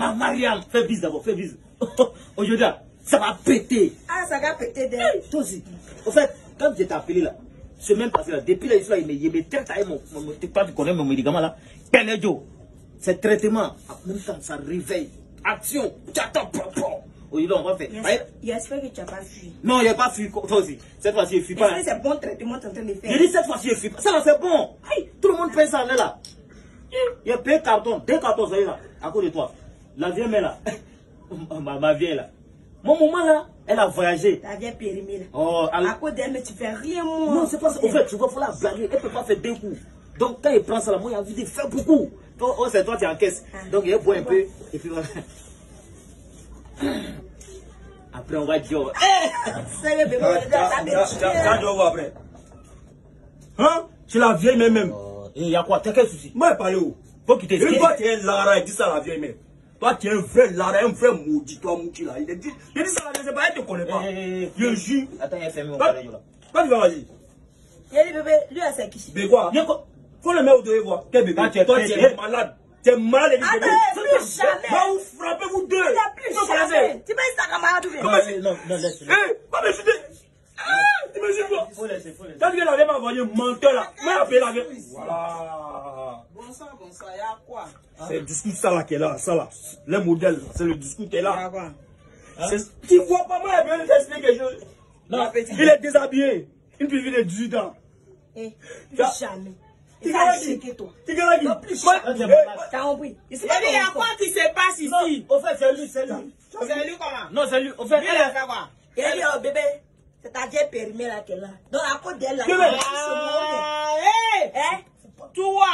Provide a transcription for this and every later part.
Ma Mariam, fais bise d'abord, fais bise. Aujourd'hui, là, ça va péter. Ah, ça va péter. Hey, toi aussi. Au fait, quand je t'ai appelé là, semaine passée là, depuis là, il me, il me traite avec mon, mon, mon, pas tu connais mon médicament là, Penejo. C'est traitement, même quand ça réveille, action, t'attends, pom, pom. Aujourd'hui, on va faire. J'espère que tu n'as pas fui. Non, il n'y a pas fui, toi aussi. Cette fois-ci, il ne fuit pas. C'est bon traitement que tu es en train de Je faire. dis cette fois-ci, il ne fuit pas. Ça c'est bon. Aïe, tout le monde paye ça là. Il y a payé carton, deux cartons, ça y est là, à cause de toi. La vieille mère là, ma, ma vieille là. Mon maman là, elle a voyagé. Ta vieille périmée là. Oh, elle- À cause d'elle, mais tu fais rien, moi. Non, c'est pas ça. Au fait, tu vois, il faut la blaguer. Elle ne peut pas faire deux coups. Donc, quand il prend ça, là, moi, il a envie de faire beaucoup. Toi, oh, c'est toi, tu encaisses. Ah. Donc, il boit un peu. Et puis, voilà. Après, on va dire. oh, Eh C'est le bébé, est tu vas voir après. Hein? C'est la vieille mère même. Et il y a quoi? T'as quel souci? Moi, elle parlait où? Faut qu'il t'explique. toi, tu es lara, il dit ça à la vieille mère. Toi, tu es un vrai lara, un vrai maudit, toi, Mouti, là. Il dit, il dit ça à la vieille mère, elle ne te connaît pas. Eh, eh, Je jure. Attends, il y a fermé mon Toi, palais, là? toi, tu vas vas-y. Il a dit bébé, lui, là, c'est qui Mais quoi? Il y a Faut le mettre au devez voir. Quel bébé? Toi, tu es Toi, tu es malade. Tu es malade, il dit Attends, plus jamais. Va vous frapper, vous deux? Il n'a plus jamais. Tu m'as dit ça, camarade, ou bien Comment c'est Non, non, laisse-le. Eh, va me chuter. Ah, t'imagines pas Faut laisser, faut laisser. Quand tu viens la vieille m'a envoyé menteur là, moi appelé la vieille. Voilà. Quoi? C'est le discours ça là qui est là, ça là. Les modèles, c'est le discours qui est là. quoi? C'est- Tu vois pas, moi, elle vient t'expliquer quelque chose. Non. Il est déshabillé. Une petite fille de 18 ans. Eh, jamais. Tu a toi. Tu jamais. eh, T'as compris Il y'a comme quoi qui se passe ici? Au fait, c'est lui, c'est lui. C'est lui comment? Non, c'est lui. Au fait, elle a a fait quoi? Il a dit, oh bébé, c'est ta vieille périmée là est là. Donc, à cause d'elle là. Que Hein Toi,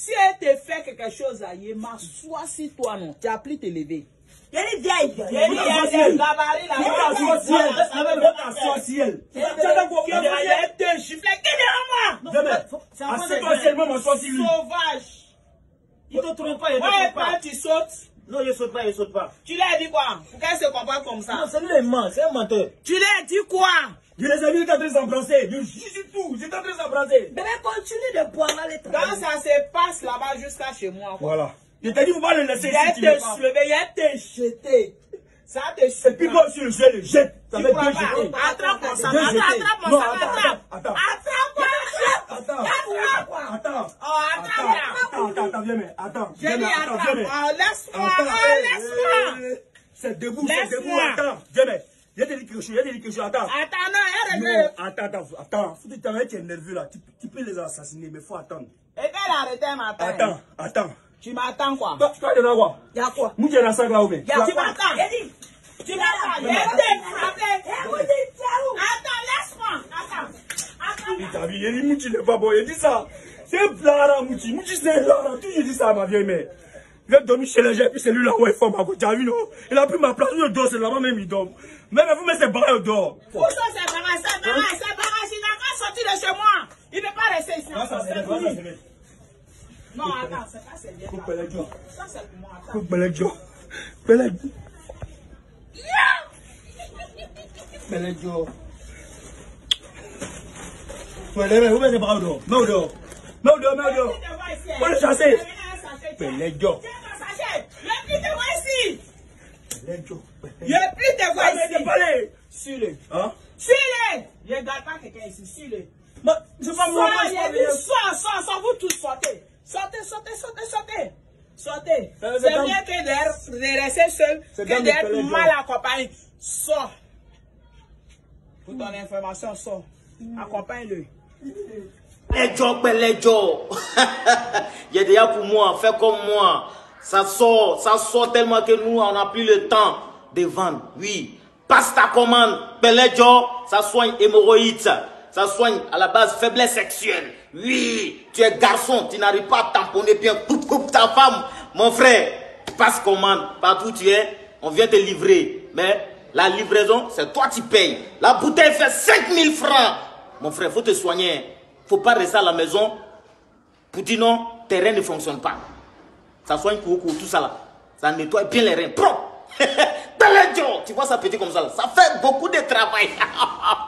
si elle te fait quelque chose à Yéma, sois si toi non, tu as plus te lever. Il a dit, vieille. Il dit, il y a des gabarits là. Vous t'assoiez, vous t'assoyez. Tu as quoi, Il vous y a t'assoyez. deux chiffres. Qui derrière moi? Jamais. c'est un point Assieds-toi de- seulement, mon choix, lui. Sauvage. Il te trompe pas, il te Ouais, trompe quand pas. Non, il saute pas, il saute pas. tu lui as dit quoi? Pour qu'elle se comporte comme Non, ça. c'est lui, il ment, c'est un menteur. Tu lui as dit quoi? Je les ai vus, en train de s'embrasser. Je jure tout, étaient en train de s'embrasser. Bébé, continue de boire les Quand travaux. ça se passe là-bas jusqu'à chez moi, quoi. Voilà. Je t'ai dit, faut pas le laisser Il ici, veux te soulever, il a te jeté. Ça te Et puis moi aussi, je le jette. Ça Tu fait deux pas? jetés. Attrape mon attrape, mon Non, attrape. Attrape. Attends. Attrape. Attends. Oh. Attends, attends, attends, viens, mais attends. J'ai dit attends, laisse-moi, Attends, laisse-moi. C'est debout, c'est Laisse-moi. debout, attends. Viens, mais. Il y a des quelque chose, il y a des quelque chose, attends. Attends, non, elle attends, attends, attends. Faut que tu t'arrêtes, tu es nerveux là. Tu, tu peux les assassiner, mais faut attendre. Et. Attends, attends. Tu m'attends quoi? Toi, tu quoi? Il y a quoi? Mouti est dans ça là ou bien Tu quoi? m'attends. Tu m'attends. Il a Attends. été frappé. eh, vous dites, c'est où Attends, laisse-moi. Attends. Attends. Il t'a vu, il dit Mouti n'est pas bon. Il dit ça. C'est Lara, Mouti. Mouti, c'est Lara. Toujours dit ça à ma vieille mère. Il a dormi chez les gens, puis c'est lui là où il faut ma côté. Vu, non? Il a pris ma place, il dort, c'est là-bas même, il dort. Même vous mettez ses barres, il dort. Où ça, c'est barrage, c'est barrage, c'est barrage. Il n'a qu'à sortir de chez moi. Il ne peut pas rester ici. C'est fini. Non, attends, c'est pas c'est bien. Coupe les gens. Ça, c'est pour moi. Attends. Coupe les gens. Belle Belle Jo. Tu es là, vous mettez pas dehors. Mets au dehors. Mets au Faut le chasser. Belle Jo. Il n'y a plus de plus de voix ici. Suis-le. Hein? Suis-le. Pas quelqu'un ici. Suis-le. Je dit venir. sors, sors, sors, vous tous sortez. Sortez, sortez, sortez, sortez. Sortez. Euh, C'est bien que de rester seul que d'être mal accompagné. Sors. Pour ton information, sors. Accompagne-le. Pelejo, Pelejo. Il y a déjà pour moi, fais comme moi. Ça sort, ça sort tellement que nous, on n'a plus le temps de vendre. Oui. Passe ta commande. Pelejo, ça soigne hémorroïdes. Ça soigne à la base faiblesse sexuelle. Oui. Tu es garçon, tu n'arrives pas à tamponner bien. Coupe, coupe ta femme. Mon frère, passe commande. Partout tu es, on vient te livrer. Mais la livraison, c'est toi qui payes. La bouteille fait 5000 francs. Mon frère, faut te soigner. Faut pas rester à la maison pour dire non, tes reins ne fonctionnent pas. Ça soigne coucou, tout ça là. Ça nettoie bien les reins Joe, tu vois ça petit comme ça là. Ça fait beaucoup de travail.